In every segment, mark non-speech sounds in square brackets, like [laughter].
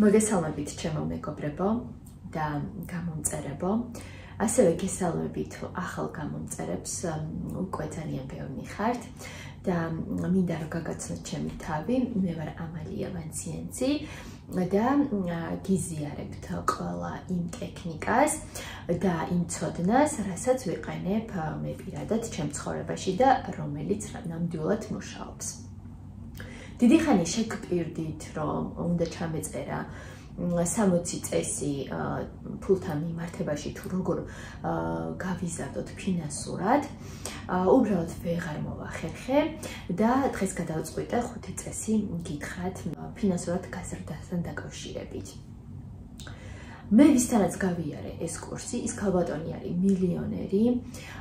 მოგესალმებით ჩემო მეგობრებო და გამომწერებო. ასევე გესალმებით ახალ გამომწერებს უკვე ძალიან ბევრი ხართ და მინდა რომ გაგაცნოთ ჩემი თავი. მე ვარ ამალია ვანციენცი და გიზიარებთ ყველა იმ ტექნიკას და იმ ცოდნას, რასაც ვიყენებ მე პირადად ჩემ ცხოვრებაში და რომელიც ნამდვილად მუშაობს. დიდი ხანი შეგპირდით, რომ უნდა ჩამეწერა 60 წესი ფულთან მიმართებაში თუ როგორ გავიზარდოთ ფინანსურად. უბრალოდ ვეღარ მოვახერხე და დღეს გადავწყვიტე 5 წესი გითხრათ ფინანსურად გაზრდასთან დაკავშირებით. მე ვისთანაც გავიარე ეს კურსი, ის ქალბატონი არის მილიონერი.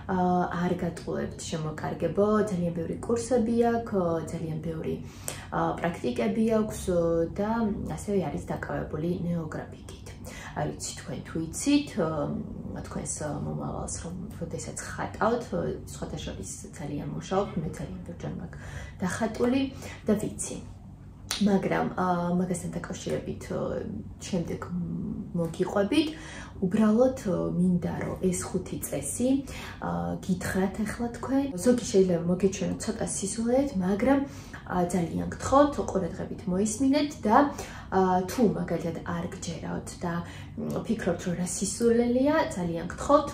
აა არ გატყუებთ შემოკარგებო, ძალიან ბევრი კურსები აქვს, ძალიან ბევრი აა პრაქტიკები აქვს და ასევე არის დაკავებული ნეოგრაფიკით. არ ვიცი თქვენ თუ იცით, თქვენს მომავალს რომ როდესაც ხატავთ, სხვათა შორის ძალიან მუშაობთ, მე ძალიან ბევრჯერ მაგ დახატული და ვიცი. მაგრამ მაგასთან დაკავშირებით შემდეგ მოგიყვებით. უბრალოდ მინდა რომ ეს ხუთი წესი გითხრათ ახლა თქვენ. ზოგი შეიძლება მოგეჩვენოთ ცოტა სისულელით მაგრამ ძალიან გთხოვთ ყურადღებით მოისმინეთ და თუ მაგალითად არ გჯერავთ და ფიქრობთ რომ რა სისულელია ძალიან გთხოვთ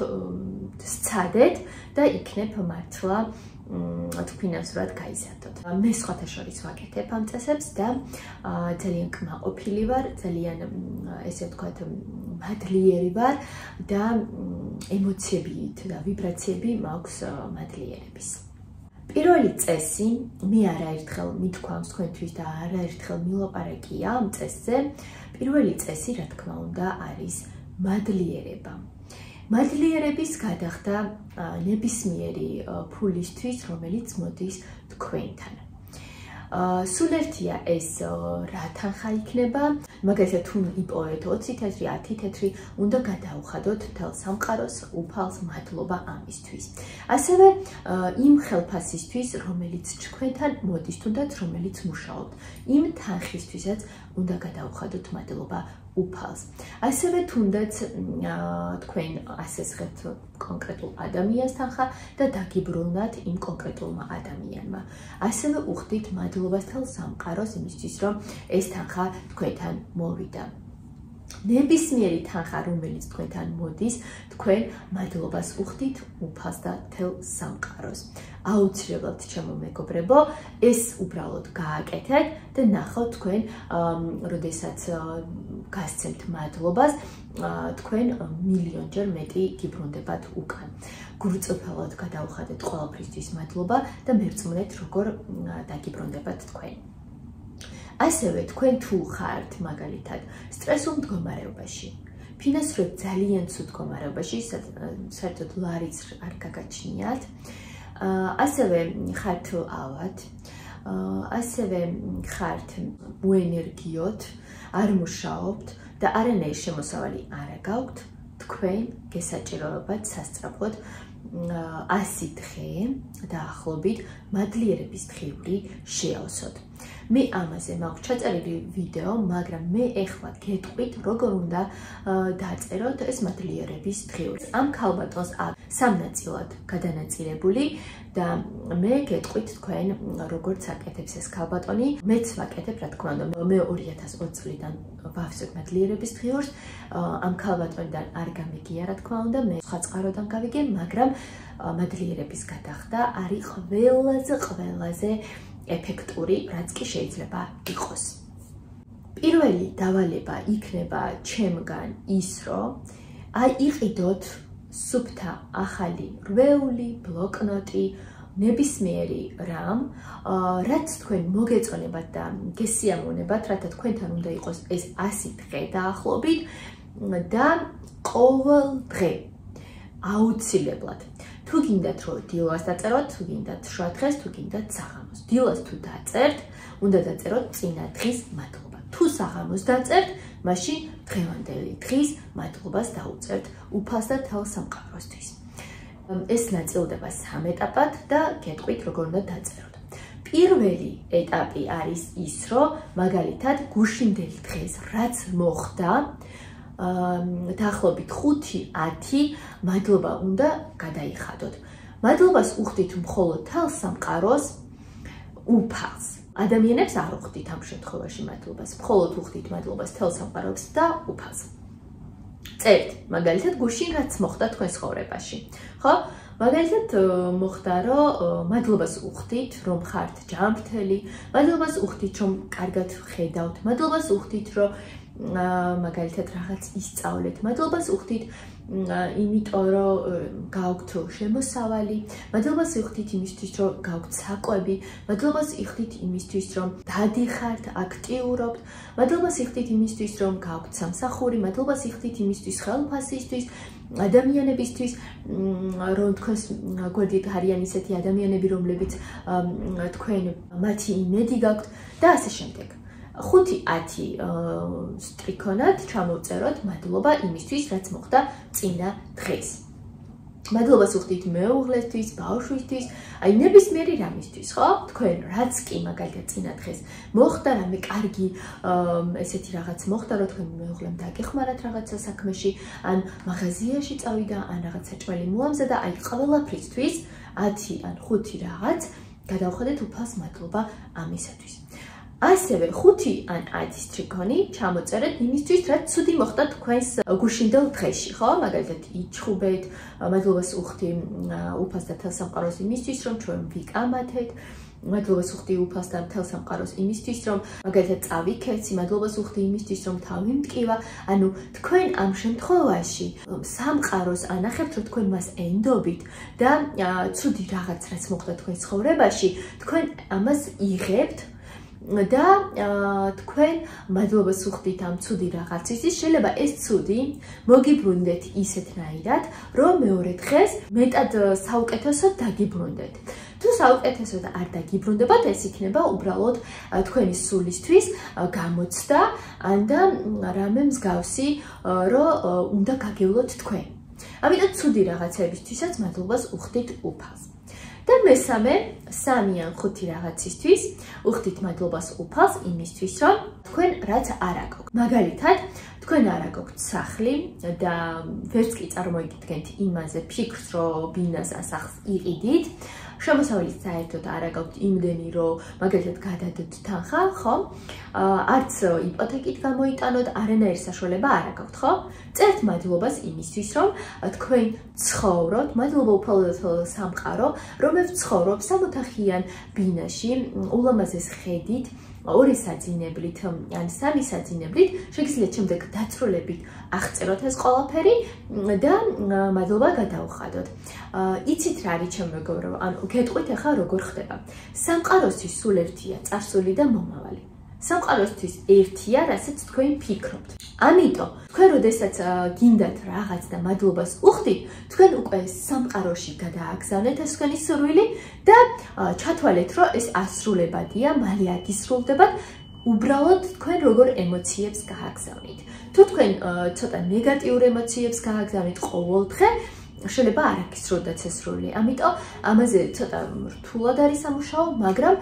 სცადეთ და იქნებ მართლა ფინანსურად გაიზარდოთ. მე სხვათა შორის ვაკეთებ ამ წესებს და ძალიან კმაყოფილი ვარ, ძალიან ესე ვთქვათ, მადლიერი ვარ და ემოციები და ვიბრაციები მაქვს მადლიერების. პირველი წესი, მე არაერთხელ მithქვამს თქვენთვის და არაერთხელ მილაპარაკია ამ წესზე. პირველი წესი, რა თქმა უნდა, არის მადლიერება. მადლიერების გადახდა ნებისმიერი ფულისთვის, რომელიც მოდის თქვენთან. სულ ერთია ეს რა თანხა იქნება, მაგალითად თუ იპოვეთ 20 თეთრი, 10 თეთრი, უნდა გადაუხადოთ თელ სამყაროს უფალს მადლობა ამისთვის. ასევე იმ ხელფასისთვის, რომელიც თქვენთან მოდის, თუნდაც რომელიც მუშაობთ, იმ თანხისთვისაც უნდა გადაუხადოთ მადლობა უფალს. ასევე თუნდაც თქვენ ასესხეთ კონკრეტულ ადამიანთან ხა და დაგიბრუნდათ იმ კონკრეტულმა ადამიანმა. ასევე უხდით მადლობას თელ სამყაროს იმისთვის, რომ ეს თანხა თქვენთან მოვიდა. ნებისმიერი თანხა, რომელიც თქვენთან მოდის, თქვენ მადლობას უხდით უფალს და თელ სამყაროს. აუცილებლად ჩემო მეგობრებო, ეს უბრალოდ გააკეთეთ და ნახავთ თქვენ, როდესაც გასცემთ მადლობას, თქვენ მილიონჯერ მეტი გიბრუნდებათ უკან. გურწოფალად გადაუხადეთ ყველაფრისთვის მადლობა და მერწმუნეთ, როგორ დაგიბრუნდებათ თქვენ. ასევე თქვენ თუ ხართ მაგალითად სტრესულ მდგომარეობაში, ფინანსურად ძალიან ცუდ მდგომარეობაში, საერთოდ ლარიც არ გაგაჩნიათ, ასევე ხართ ავად, ასევე ხართ უენერგიოთ, არ მუშაობთ და არანაირი შემოსავალი არ გაქვთ, თქვენ გესაჭიროებათ სასწრაფოდ 100 დღე დაახლოებით მადლიერების დღიური შეავსოთ. მე ამაზე მაქვს ჩაწერილი ვიდეო, მაგრამ მე ეხლა გეტყვით, როგორ უნდა დაწეროთ ეს მადლიერების დღიური. ამ ქალბატონს აქვს სამნაწილად გადანაწილებული და მე გეტყვით თქვენ როგორც აკეთებს ეს ქალბატონი. მეც ვაკეთებ, რა თქმა უნდა, მე 2020 წლიდან ვავსებ მადლიერების დღიურს. ამ ქალბატონიდან არ გამიგია, რა თქმა უნდა, მე სხვა წყაროდან გავიგე, მაგრამ მადლიერების გადახდა არის ყველაზე ყველაზე ეფექტური, რაც კი შეიძლება იყოს. პირველი დავალება იქნება ჩემგან ის, რომ აი იყიდოთ სუფთა ახალი რვეული, ბლოკნოტი, ნებისმიერი რამ, რაც თქვენ მოგეწონებათ და გესიამოვნებათ, რათა თქვენთან უნდა იყოს ეს 100 დღე დაახლოებით და ყოველ დღე აუცილებლად თუ გინდათ რომ დილას დაწეროთ, თუ გინდათ შვა დღეს, თუ გინდათ საღამოს. დილას თუ დაწერთ, უნდა დაწეროთ წინა დღის მადლობა. თუ საღამოს დაწერთ, მაშინ დღევანდელი დღის მადლობას დაუწერთ უფალს და თელ სამყაროსთვის. ეს ნაწილდება სამ ეტაპად და გეტყვით როგორ უნდა დაწეროთ. პირველი ეტაპი არის ის, რომ მაგალითად გუშინდელ დღეს რაც მოხდა, დაახლოებით 5-10 მადლობა უნდა გადაიხადოთ. მადლობას უხდით მხოლოდ თალსამყაროს უფალს. ადამიანებს არ უხდით ამ შემთხვევაში მადლობას, მხოლოდ უხდით მადლობას თელსამყაროს და უფალს. წერთ, მაგალითად გუშინ რაც მოხდა თქვენ ცხოვრებაში. ხო? მაგალითად მოხდა რომ მადლობას უხდით რომ ხართ ჯანმრთელი, მადლობას უხდით რომ კარგად ხედავთ, მადლობას უხდით რომ მაგალითად რაღაც ისწავლეთ, მადლობას უხდით იმიტომ რომ გაქვთ შემოსავალი, მადლობას იხდით იმისთვის რომ გაქვთ საკვები, მადლობას იხდით იმისთვის რომ დადიხართ, აქტიურობთ, მადლობას იხდით იმისთვის რომ გაქვთ სამსახური, მადლობას იხდით იმისთვის ხელფასისთვის, ადამიანებისთვის. რომ თქვენ გვერდით არიან ისეთი ადამიანები რომლებიც თქვენ მათი იმედი გაქვთ და ასე შემდეგ. 5-10 სტრიქონად ჩამოვწეროთ მადლობა იმისთვის, რაც მოხდა წინა დღეს. მადლობას უხდით მეუღლესთვის, ბავშვისთვის, აი ნებისმიერი რამისთვის, ხო? თქვენ რაც კი მაგალითად წინა დღეს მოხდა რამე კარგი, ესეთი რაღაც მოხდა, რომ თქვენ მეუღლემ დაგეხმარათ რაღაცა საქმეში, ან მაღაზიაში წავიდა, ან რაღაც საჭმელი მოამზადა, აი ყველაფრისთვის 10 ან 5 რაღაც გადავხადეთ უფალს მადლობა ამისათვის. ასევე 5 ან 10 სტრიქონი ჩამოწერეთ იმისთვის, რაც ცუდი მოხდა თქვენს გუშინდელ დღეში, ხო? მაგალითად, იჩხუბეთ, მადლობას უხდი უფალს და თელსამყაროს იმისთვის, რომ ჩვენ ვიკამათეთ. მადლობას უხდი უფალს და თელსამყაროს იმისთვის, რომ მაგალითად წავიქეცი, მადლობას უხდი იმისთვის, რომ თავი მტკივა. ანუ თქვენ ამ შემთხვევაში სამყაროს ანახებთ, რომ თქვენ მას ენდობით და ცუდი რაღაც რაც მოხდა თქვენ ცხოვრებაში, თქვენ ამას იღებთ და თქვენ მადლობას უხდით ამ ცუდი რაღაცისთვის. შეიძლება ეს ცუდი მოგიბრუნდეთ ისეთნაირად, რომ მეორე დღეს მეტად საუკეთესოდ დაგიბრუნდეთ. თუ საუკეთესოდ არ დაგიბრუნდებათ, ეს იქნება უბრალოდ თქვენი სულისთვის გამოცდა, ან და რამე მსგავსი, რომ უნდა გაგევლოთ თქვენ. ამიტომ ცუდი რაღაცებისთვისაც მადლობას უხდით უფალს. და მესამე, სამი ან ხუთი რაღაცისთვის უხდით მადლობას უფალს იმისთვის, რომ თქვენ რაც არ აგოგ. მაგალითად, თქვენ არ აგოგთ სახლი და ვერც კი წარმოიგიდგენთ იმაზე ფიქრს, რომ ბინას ასახს იყიდით. შემოსავლით საერთოდ არ აგავთ იმდენი, რომ მაგალითად გადადოთ თანხა, ხო? არც იპოთეკით გამოიტანოთ, არანაირი საშუალება არ აგავთ, ხო? წერთ მადლობას იმისთვის, რომ თქვენ ცხოვრობთ, მადლობა უფალოდ სამყარო, რომელიც ცხოვრობს სამოთახიან ბინაში, ულამაზეს ხედით. ორი საძინებლით ან სამი საძინებლით შეგიძლიათ შემდეგ დაწროლებით აღწეროთ ეს ყველაფერი და მადლობა გადაუხადოთ. იცით რა არის ჩემ მეგობრო? ან გეტყვით ახლა როგორ ხდება? სამყაროსთვის სულ ერთია წარსული და მომავალი. სამყაროსთვის ერთია, რასაც თქვენ ფიქრობთ. ამიტომ თქვენ როდესაც გინდათ რაღაც და მადლობას უხდით, თქვენ უკვე სამყაროში გადააგზავნეთ ეს თქვენი სურვილი და ჩათვალეთ, რომ ეს ასრულებადია, მალე ადისრულდებათ. უბრალოდ თქვენ როგორ ემოციებს გააგზავნით. თუ თქვენ ცოტა ნეგატიურ ემოციებს გააგზავნით ყოველ დღე, შეიძლება არაქის რო დაცესრული. ამიტომ ამაზე ცოტა რთულად არის სამუშაო, მაგრამ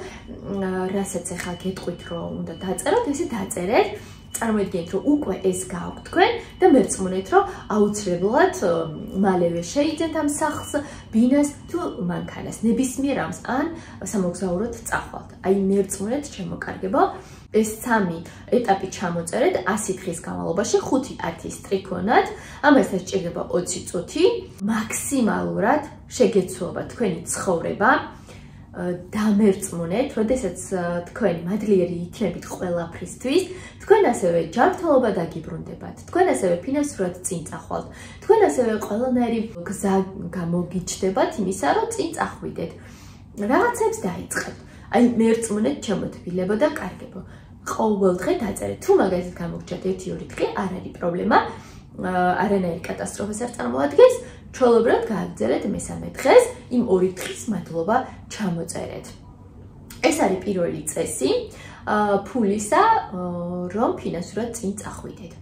რასაც ახლა გეტყვით რომ უნდა დაწეროთ, ესე დაწერეთ. წარმოიდგინეთ რომ უკვე ეს გააქვთ თქვენ და მერწმუნეთ რომ აუცილებლად მალევე შეიძენთ ამ სახლს, ბინას თუ მანქანას, ნებისმიერ ამს ან სამოგზაუროდ წახვალთ. აი მერწმუნეთ ჩემო კარგებო, ეს სამი ეტაპი ჩამოწერეთ 100 დღის განმავლობაში 5-10 სტრიქონად. ამასთან სჭირდება 20 წუთი. მაქსიმალურად შეგეცვალა თქვენი ცხოვრება. დამერწმუნეთ, როდესაც თქვენ მადლიერი იქნებით ყველაფრისთვის, თქვენ ასევე ჯანმრთელობა დაგიბრუნდებათ. თქვენ ასევე ფინანსურად წინ წახვალთ. თქვენ ასევე ყველანაირი გზა გამოგიჩნდებათ იმისა, რომ წინ წახვიდეთ. რაღაცებს დაიწყებთ. აი მერწმუნეთ ჩემო თბილებო და კარგებო. ყოველ დღე დაწერეთ. თუ მაგალითად გამოგჭათ 1-2 დღე, არ არის პრობლემა. არანაირი კატასტროფას არ წარმოადგენს. ჩვეულებრივად გააგრძელეთ მესამე დღეს, იმ ორი დღის მადლობა ჩამოწერეთ. ეს არის პირველი წესი, ფულისა, რომ ფინანსურად წინ წახვიდეთ.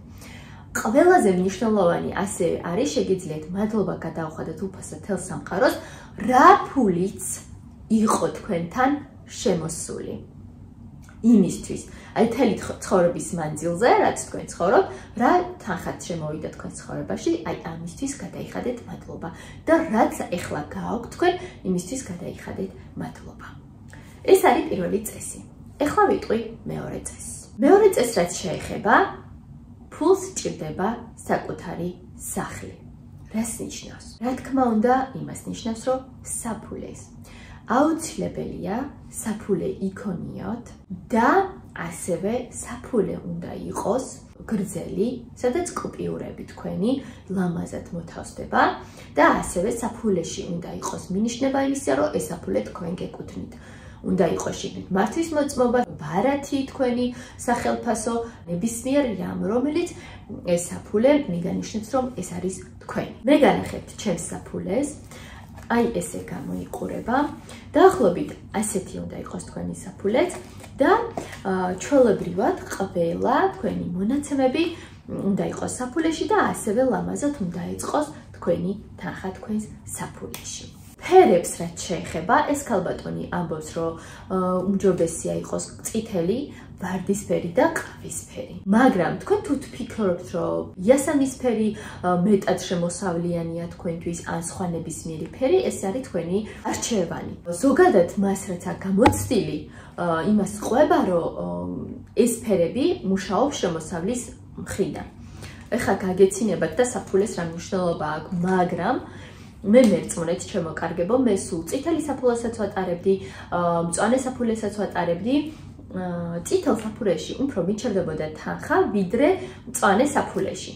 ყველაზე მნიშვნელოვანი ასე არის შეგიძლიათ მადლობა გადაუხადოთ უფასო თელ სამყაროს, რა ფულიც იყო თქვენთან შემოსული. იმისთვის, აი თელი ცხოვრების მანძილზე, რაც თქვენ ცხოვრობ, რა თანხად შემოვიდა თქვენ ცხოვრებაში, აი ამისთვის გადაიხადეთ მადლობა და რაც ეხლა გააქვთ თქვენ, იმისთვის გადაიხადეთ მადლობა. ეს არის პირველი წესი. ეხლა ვიტყვი მეორე წესს. მეორე წესს რაც შეეხება ფულს ჭირდება საკუთარი სახლი. რას ნიშნავს? რა თქმა უნდა, იმას ნიშნავს, რომ საფულეს აუცილებელია საფულე იქონიოთ და ასევე საფულე უნდა იყოს გრძელი, სადაც კოპიურები თქვენი ლამაზად მოთავსდება და ასევე საფულეში უნდა იყოს მინიშნება იმისა, რომ ეს საფულე თქვენ გეკუთვნით. უნდა იყოს შიგნით მართვის მოწმობა, ბარათი თქვენი სახელფასო, ნებისმიერ რამ, რომელიც ეს საფულე მიგანიშნებს, რომ ეს არის თქვენი. მე განახებთ ჩემს საფულეს. აი ესე გამოიყურება. დაახლოებით ასეთი უნდა იყოს თქვენი საფულეც და ჩვეულებრივად ყველა თქვენი მონაცემები უნდა იყოს საფულეში და ასევე ლამაზად უნდა იყოს თქვენი თანხა თქვენს საფულეში. ფერებს რაც შეეხება, ეს ქალბატონი ამბობს, რომ უმჯობესია იყოს წითელი, ვარდისფერი და ყავისფერი. მაგრამ თქვენ თუ თვითფიქრობთ, რომ იასამისფერი მეტად შემოსავლიანია თქვენთვის ან სხვა ნებისმიერი ფერი, ეს არის თქვენი არჩევანი. ზოგადად მას რაც აქვს გამოცდილი, იმას ყვება, რომ ეს ფერები მუშაობს შემოსავლის მხრიდან. ეხლა გაგეცინებათ და საფულეს რა მნიშვნელობა აქვს, მაგრამ მე მერწმუნეთ ჩემო კარგებო, მე სულ წითელი საფულესაც ვატარებდი, მწვანე საფულესაც ვატარებდი. წითელ საფურეში უფრო მიჩერდებოდა თანხა, ვიდრე მწვანე საფულეში.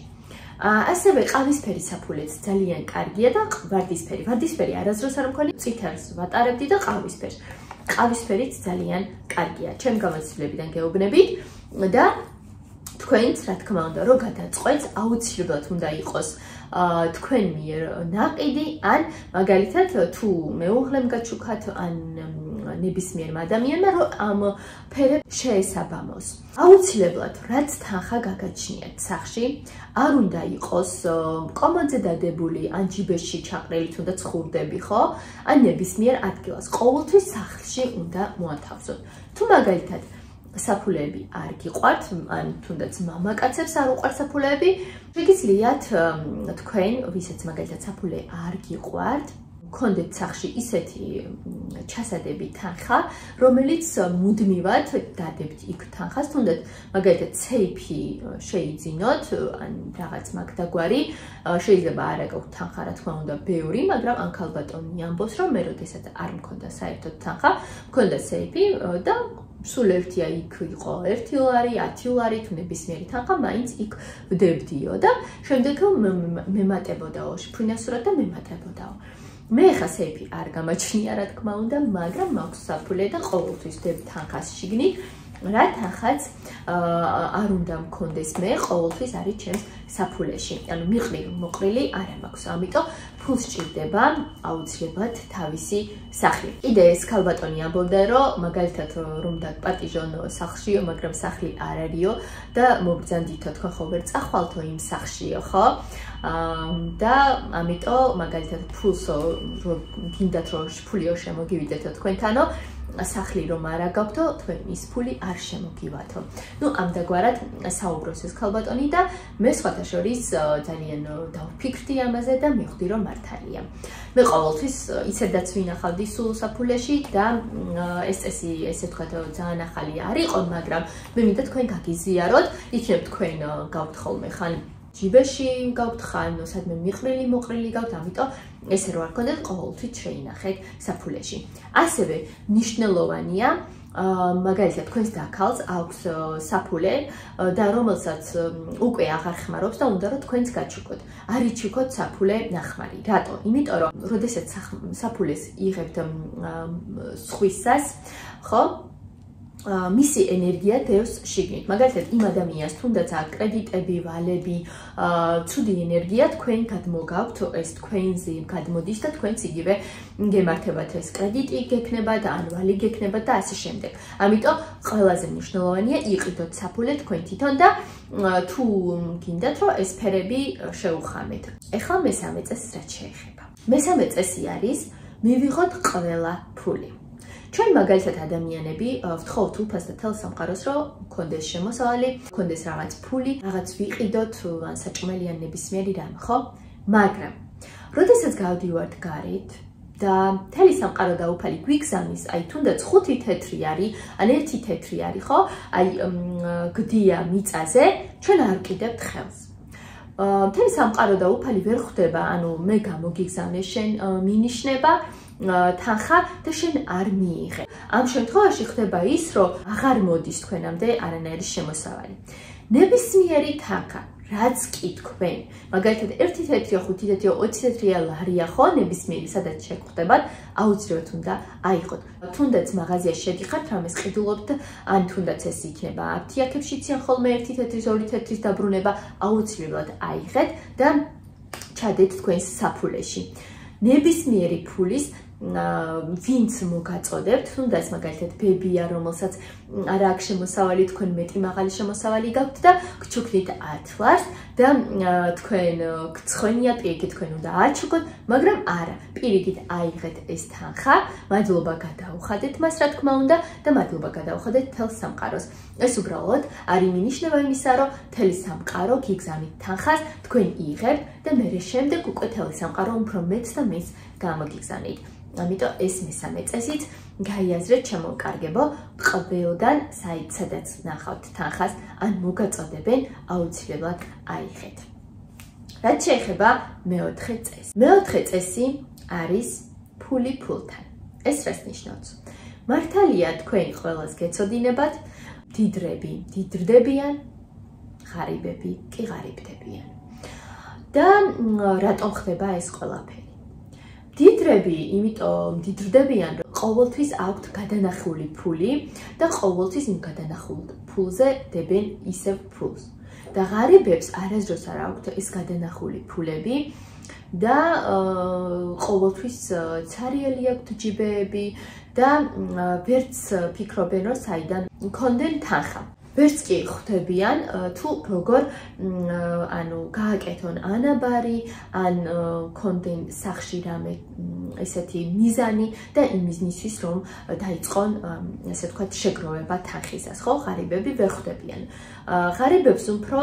ასევე ყავისფერი საფულეც ძალიან კარგია და ვარდისფერი. ვარდისფერი არასდროს არ მქონი წითელს ვატარებდი და ყავისფერს. ყავისფერიც ძალიან კარგია. ჩემ გამოცდილებიდან გეუბნებით და თქვენც რა თქმა უნდა რომ გადაწყვეტს აუცილებლად უნდა იყოს თქვენ მიერ ნაყიდი ან მაგალითად თუ მეუღლემ გაჩუქათ ან ნებისმიერ ადამიანმა რომ ამ ფერებს შეესაბამოს. აუცილებლად რაც თანხა გაგაჩნიათ სახში, არ უნდა იყოს კომოდზე დადებული ან ჯიბეში ჩაყრილი თუნდა ცხურდები, ხო? ან ნებისმიერ ადგილას ყოველთვის სახლში უნდა მოათავსოთ. თუ მაგალითად საფულეები არ გიყვართ, ან თუნდაც მამაკაცებს არ უყვართ საფულეები, შეგიძლიათ თქვენ, ვისაც მაგალითად საფულე არ გიყვართ, კონდეთ სახში ისეთი ჩასადები თანხა, რომელიც მუდმივად დადებთ იქ თანხას, თუნდაც მაგალითად ცეიფი შეიძინოთ, ან რაღაც მაგდაგვარი, შეიძლება არ აკეთოთ თანხა, რა თქმა უნდა, ბევრი, მაგრამ ან ქალბატონი ამბობს, რომ მე როდესაც არ მქონდა საერთოდ თანხა, მქონდა ცეიფი და სულ ერთია იქ იყო 1 ლარი, 10 ლარი თუ ნებისმიერი თანხა, მაინც იქ ვდებდიო და შემდეგ მემატებოდაო, ფინანსურად და მემატებოდაო. მე ხა სეიფი არ გამაჩნია რა თქმა უნდა, მაგრამ მაქვს საფულე და ყოველთვის დებ თანხას შიგნით. რა თანხაც არ უნდა მქონდეს მე ყოველთვის არის ჩემს საფულეში. ანუ მიყრი მოყრილი არ მაქვს. ამიტომ ფულს ჭირდება აუცილებლად თავისი სახლი. კიდე ეს ქალბატონი ამბობდა, რომ მაგალითად რომ დაგპატიჟონ სახლშიო, მაგრამ სახლი არ არისო და მობრძანდითო თქვენ ხო ვერ წახვალთო იმ სახლშიო, ხო? და ამიტომ მაგალითად ფულს რომ გინდათ რომ ფულიო შემოგივიდეთო თქვენთანო სახლი რომ არ აგაქვთო თქვენ ის ფული არ შემოგივათო. ნუ ამ დაგვარად საუბრობს ეს ქალბატონი და მე სხვათა შორის ძალიან დავფიქრდი ამაზე და მივხვდი რომ მართალია. მე ყოველთვის ისედაც ვინახავდი სულ საფულეში და ეს წესი ესე თქვა ძალიან ახალი არ იყო, მაგრამ მე მინდა თქვენ გაგიზიაროთ, იქნებ თქვენ გავთ ხოლმე ხან ჯიბეში გავთ ხან სადმე მიყრილი მოყრილი გავთ ამიტომ ესე რო არ გქონდეთ ყოველთვის შეინახეთ საფულეში ასევე ნიშნელოვანია მაგალითად თქვენს დაქალს აქვს საფულე და რომელსაც უკვე აღარ ხმარობს და უნდა რომ თქვენც გაჩუქოთ. არ იჩუქოთ საფულე ნახმარი. რატო? იმიტომ რომ როდესაც საფულეს იღებთ სხვისას, ხო? მისი ენერგია დევს შიგნით. მაგალითად, იმ ადამიანს თუნდაც აქვს კრედიტები, ვალები, ცუდი ენერგია თქვენ გადმოგაქვთ, ეს თქვენზე გადმოდის და თქვენც იგივე გემართებათ ეს კრედიტი გექნება და ან ვალი გექნება და ასე შემდეგ. ამიტომ ყველაზე მნიშვნელოვანია იყიდოთ საფულე თქვენ თვითონ და თუ გინდათ რომ ეს ფერები შეუხამეთ. ეხლა მესამე წესი რაც შეეხება. მესამე წესი არის მივიღოთ ყველა ფული. ჩვენ მაგალითად ადამიანები ვთხოვთ უფასდა თელ სამყაროს, რომ კონდეს შემოსავალი, კონდეს რაღაც ფული, რაღაც ვიყიდოთ ან საჭმელი ან ნებისმიერი რამ, ხო? მაგრამ როდესაც გავდივართ გარეთ და თელი სამყარო და უფალი გვიგზავნის, აი თუნდაც ხუთი თეთრი არის, ან ერთი თეთრი არის, ხო? აი გდია მიწაზე, ჩვენ არ კიდევთ ხელს. აა თელი სამყარო და უფალი ვერ ხვდება, ანუ მე გამოგიგზავნე შენ მინიშნება თანხა და შენ არ მიიღე. ამ შემთხვევაში ხდება ის, რომ აღარ მოდის თქვენამდე არანაირი შემოსავალი. ნებისმიერი თანხა რაც კი თქვენ მაგალითად 1 თეთრი 5 თეთრი 20 თეთრია ლარია ხო ნებისმიერი სადაც შეგხვდებათ აუცილებლად უნდა აიღოთ თუნდაც მაღაზიაში შედიხართ რამეს ყიდულობთ ან თუნდაც ეს იქნება აფთიაქებში ციან ხოლმე 1 თეთრის 2 თეთრის დაბრუნება აუცილებლად აიღეთ და ჩადეთ თქვენს საფულეში ნებისმიერი ფულის ვინც მოგაწოდებთ, თუნდაც მაგალითად ბებია, რომელსაც არ აქვს შემოსავალი, თქვენ მეტი მაღალი შემოსავალი გაქვთ და გჩუქნით 10 ლარს და თქვენ გცხონია პირიქით თქვენ უნდა აჩუქოთ, მაგრამ არა, პირიქით აიღეთ ეს თანხა, მადლობა გადაუხადეთ მას რა თქმა უნდა და მადლობა გადაუხადეთ თელ სამყაროს. ეს უბრალოდ არის მინიშნება იმისა, რომ თელი სამყარო გიგზავნით თანხას, თქვენ იღებთ და მე შემდეგ უკვე თელი სამყარო უფრო მეც და მეც გამოგიგზავნით. ამიტომ ეს მესამე წესით გაიაზრეთ ჩემოკარგებო ყველდან საით სადაც ნახავთ თანხას ან მოგაწოდებენ აუცილებლად აიღეთ. რაც შეეხება მეოთხე წესს. მეოთხე წესი არის ფული ფულთან. ეს რას ნიშნავს? მართალია თქვენ ყველას გეცოდინებათ დიდრები, დიდრდებიან, ღარიბები კი ღარიბდებიან. და რატომ ხდება ეს ყველაფერი? დიდრები, იმიტომ დიდრდებიან, რომ ყოველთვის აქვთ გადანახული ფული და ყოველთვის იმ გადანახულ ფულზე დებენ ისევ ფულს. და ღარიბებს არასდროს არ აქვთ ეს გადანახული ფულები და ყოველთვის ცარიელი აქვთ ჯიბეები და ვერც ფიქრობენ, რომ საიდან მქონდენ თანხა. ვერც კი ხვდებიან თუ როგორ ანუ გააკეთონ ანაბარი ან კონტენ სახში რამე ესეთი მიზანი და იმიზნისთვის რომ დაიწყონ ესე ვთქვათ შეგროვება თანხისას. ხო ღარიბები ვერ ხვდებიან. ღარიბებს უფრო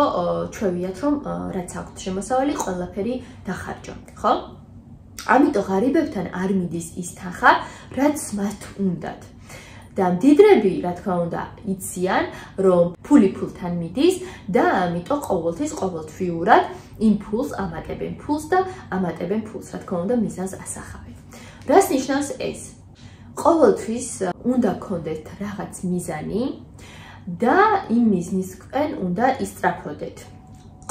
ჩვევიათ რომ რაც აქვთ შემოსავალი ყველაფერი დახარჯონ. ხო? ამიტომ ღარიბებთან არ მიდის ის თანხა რაც მათ უნდათ და მდიდრები, რა თქმა უნდა, იციან, რომ ფული ფულთან მიდის და ამიტომ ყოველთვის ყოველთვიურად იმ ფულს ამატებენ ფულს და ამატებენ ფულს, რა თქმა უნდა, მიზანს ასახავენ. რას ნიშნავს ეს? ყოველთვის უნდა გქონდეთ რაღაც მიზანი და იმ მიზნისკენ უნდა ისწრაფოდეთ.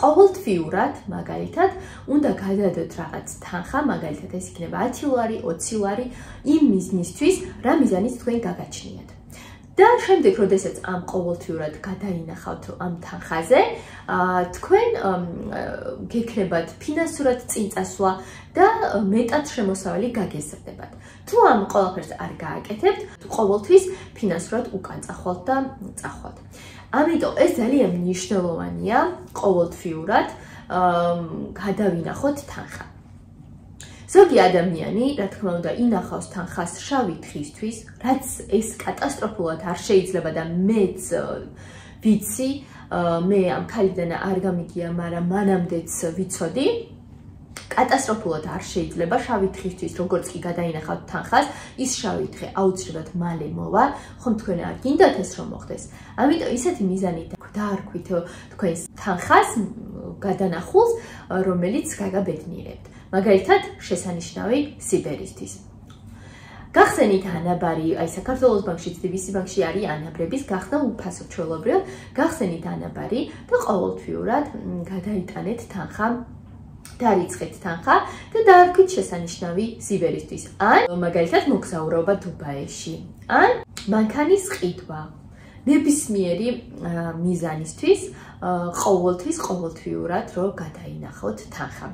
ყოველთვიურად, მაგალითად, უნდა გადადოთ რაღაც თანხა, მაგალითად ეს იქნება 10 ლარი, 20 ლარი იმ მიზნისთვის, რა მიზანის თქვენ გაგაჩნიათ. და შემდეგ, როდესაც ამ ყოველთვიურად გადაინახავთ ამ თანხაზე, თქვენ გეკრებათ ფინანსურად წინწასვლა და მეტად შემოსავალი გაგეზრდებათ. თუ ამ ყველაფერს არ გააკეთებთ, ყოველთვის ფინანსურად უკან წახვალთ და წახვალთ. ამიტომ ეს ძალიან მნიშვნელოვანია ყოველთვიურად გადავინახოთ თანხა. ზოგი ადამიანი, რა თქმა უნდა, ინახავს თანხას შავი თხისთვის, რაც ეს კატასტროფულად არ შეიძლება და მეც ვიცი, მე ამ ქალიდან არ გამიგია, მაგრამ მანამდეც ვიცოდი, კატასტროფულად არ შეიძლება შავი თხისთვის როგორც კი გადაინახავთ თანხას ის შავი თხე აუცილებლად მალე მოვა. ხომ თქვენ არ გინდათ ეს რომ მოხდეს? ამიტომ ისეთი მიზანი დაარქვით თქვენს თანხას გადანახულს რომელიც გაგაბედნიერებთ. მაგალითად შესანიშნავი სიბერისთვის გახსენით ანაბარი, აი საქართველოს ბანკში, ცდიბისი ბანკში არის ანაბრების გახსნა უფასო ჩვეულებრივ, გახსენით ანაბარი და ყოველთვიურად გადაიტანეთ თანხა დაიწყეთ თანხა და დაარქვით შესანიშნავი სიბერისთვის. ან მაგალითად მოგზაურობა დუბაიში. ან მანქანის ყიდვა. ნებისმიერი მიზანისთვის ყოველთვის ყოველთვიურად რო გადაინახოთ თანხა.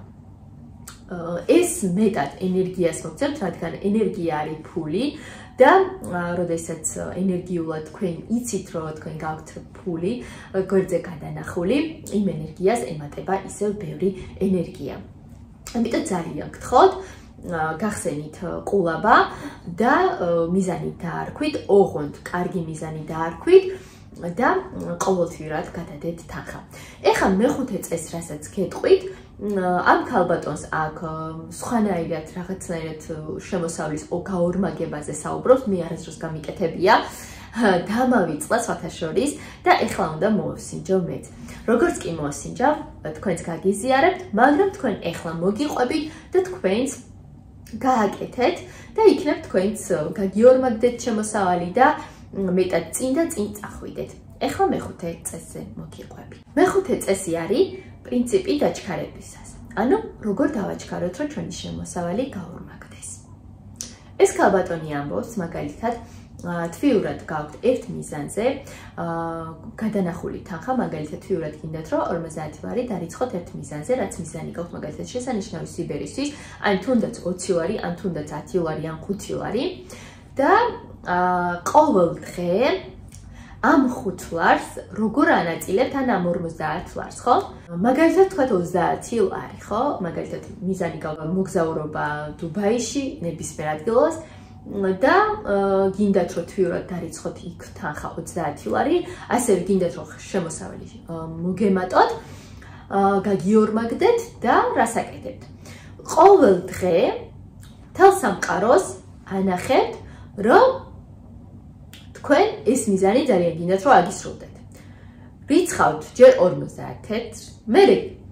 ეს მეტად ენერგიას მოგცემთ, რადგან ენერგია არის ფული და როდესაც ენერგიულად თქვენ იცით, რომ თქვენ გაქვთ ფული, გვერდზე გადანახული, იმ ენერგიას ემატება ისევ ბევრი ენერგია. ამიტომ ძალიან გთხოვთ, გახსენით ყულაბა და მიზანი დაარქვით, ოღონდ კარგი მიზანი დაარქვით და ყოველთვიურად გადადეთ თანხა. ეხლა მეხუთე წეს რასაც გეტყვით, ამ ქალბატონს აქ სხვანაირად რაღაცნაირად შემოსავლის გაორმაგებაზე საუბრობს, მე არასდროს გამიკეთებია. დამავიწყლა სათაშორის და ეხლა უნდა მოუსინჯო მეც. როგორც კი მოუსინჯავ, თქვენს გაგიზიარებთ, მაგრამ თქვენ ეხლა მოგიყვებით და თქვენს გააკეთეთ და იქნებ თქვენს გაგიორმაგდეთ შემოსავალი და მეტად წინ და წინ წახვიდეთ. ეხლა მეხუთე წესზე მოგიყვები. მეხუთე წესი არის პრინციპი დაჩქარებისას. ანუ როგორ დავაჩქაროთ, რომ ჩვენი შემოსავალი გაორმაგდეს. ეს ქალბატონი ამბობს მაგალითად თვიურად გაქვთ ერთ მიზანზე აა გადანახული თანხა მაგალითად თვიურად გინდათ რომ 50 ლარი დარიცხოთ ერთ მიზანზე რაც მიზანი გაქვთ მაგალითად შესანიშნავი სიბერისთვის ან თუნდაც 20 ლარი ან თუნდაც 10 ლარი ან 5 ლარი და აა ყოველ დღე ამ 5 ლარს როგორ ანაწილებთ ან ამ 50 ლარს ხო მაგალითად თქვა 30 ლარი ხო მაგალითად მიზანი გაქვთ მოგზაურობა დუბაიში ნებისმიერ ადგილას და გინდათ რომ თვიურად დარიცხოთ იქ თანხა 30 ლარი, ასევე გინდათ რომ შემოსავალი მოგემატოთ, გაგიორმაგდეთ და რასაკეთებთ. ყოველ დღე თელ სამყაროს ანახებთ, რომ თქვენ ეს მიზანი ძალიან გინდათ რომ აგისრულდეთ. რიცხავთ ჯერ 50-ეთ, მე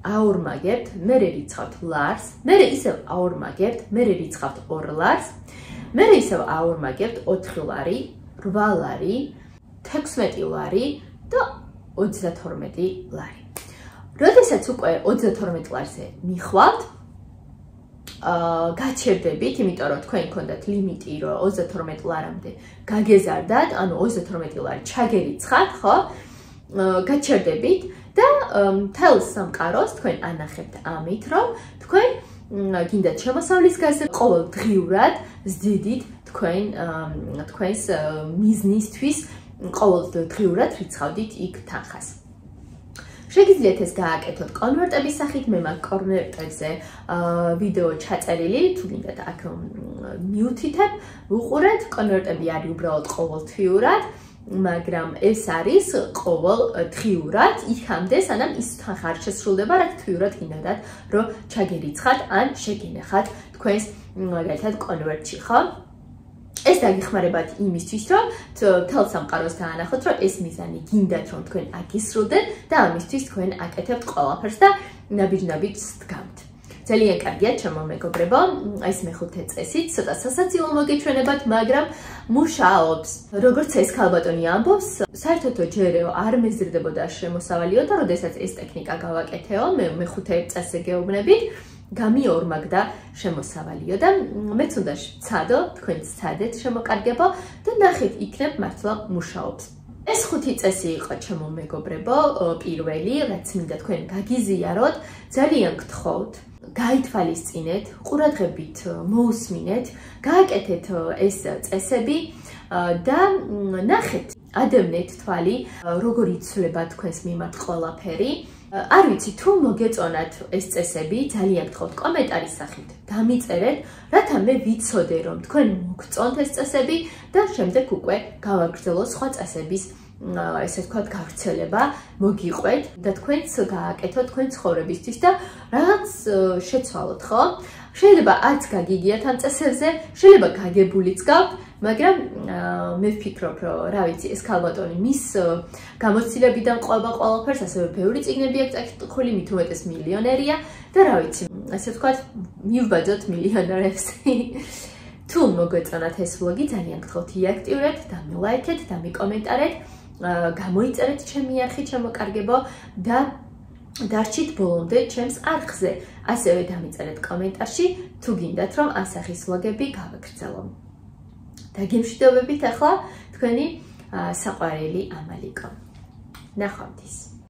აორმაგებთ, მე რიცხავთ ლარს, მე ისევ აორმაგებთ, მე რიცხავთ 2 ლარს. მე ისევ აორმაგებთ 4 ლარი, 8 ლარი, 16 ლარი და 32 ლარი. როდესაც უკვე 32 ლარზე მიხვალთ, გაჩერდებით, იმიტომ რომ თქვენ გქონდათ ლიმიტი, რომ 32 ლარამდე გაგეზარდათ, ანუ 32 ლარი ჩაგერიცხათ, ხო? აა გაჩერდებით და თელს სამყაროს თქვენ ანახებთ ამით, რომ თქვენ გინდათ შემოსავლის გასა ყოველ დღიურად ზდიდით თქვენ თქვენს მიზნისთვის ყოველ დღიურად რიცხავდით იქ თანხას. შეგიძლიათ ეს გააკეთოთ კონვერტების სახით, მე მაგ კონვერტებზე ვიდეო ჩაწერილი, თუ გინდათ აქ მიუთითებ, უყურეთ, კონვერტები არის უბრალოდ ყოველთვიურად. მაგრამ ეს არის ყოველ დღიურად იქამდე სანამ ის ხარ შესრულდება რაც თვიურად გინდათ რომ ჩაგერიცხათ ან შეგინახათ თქვენს მაგალითად კონვერტში ხო ეს დაგიხმარებათ იმისთვის რომ თელ სამყაროს დაანახოთ რომ ეს მიზანი გინდათ რომ თქვენ აგისრულდეთ და ამისთვის თქვენ აკეთებთ ყველაფერს და ნაბიჯ-ნაბიჯ დგამთ ძალიან კარგია ჩემო მეგობრებო, ეს მეხუთე წესი, ცოტა სასაცილო მოგეჩვენებათ, მაგრამ მუშაობს. როგორც ეს ქალბატონი ამბობს, საერთოდ ჯერეო არ მეზრდებოდა შემოსავალიო და როდესაც ეს ტექნიკა გავაკეთეო, მე მეხუთე წესზე გეუბნებით, გამიორმაგდა შემოსავალიო და მეც უნდა ცადო, თქვენც ცადეთ შემოკარგებო და ნახეთ იქნებ მართლა მუშაობს. ეს ხუთი წესი იყო ჩემო მეგობრებო, პირველი, რაც მინდა თქვენ გაგიზიაროთ, ძალიან გთხოვთ, გაითვალისწინეთ, ყურადღებით მოусმინეთ, გააკეთეთ ეს წესები და ნახეთ, ადევნეთ თვალი, როგორ იცვლება თქვენს მიმართ ყველაფერი. არ ვიცი თუ მოგეწონათ ეს წესები, ძალიან გთხოვთ კომენტარის სახით დამიწერეთ, რათა მე ვიცოდე რომ თქვენ მოგწონთ ეს წესები და შემდეგ უკვე გავაგრძელო სხვა წესების ესე ვთქვათ, გავრცელება მოგიყვეთ და თქვენც გააკეთოთ თქვენ ცხოვრებისთვის და რაღაც შეცვალოთ, ხო? შეიძლება არც გაგიგიათ ამ წესებზე, შეიძლება გაგებულიც გაქვთ, მაგრამ მე ვფიქრობ, რომ რა ვიცი, ეს ქალბატონი მის გამოცდილებიდან ყובה ყველაფერს, ასევე ბევრი წიგნები აქვს წაკითხული, მით უმეტეს მილიონერია და რა ვიცი, ასე ვთქვათ, მივბაძოთ მილიონერებს. [laughs] თუ მოგვეწონათ ეს ვლოგი, ძალიან გთხოვთ იაქტიურეთ და მილაიქეთ და მიკომენტარეთ. გამოიწერეთ ჩემი არხი, ჩემო კარგებო და დარჩით ბოლომდე ჩემს არხზე. ასევე დამიწერეთ კომენტარში, თუ გინდათ რომ ასახის ვლოგები გავაგრძელო. და გემშვიდობებით ახლა თქვენი საყვარელი ამალიკო. ნახვამდის.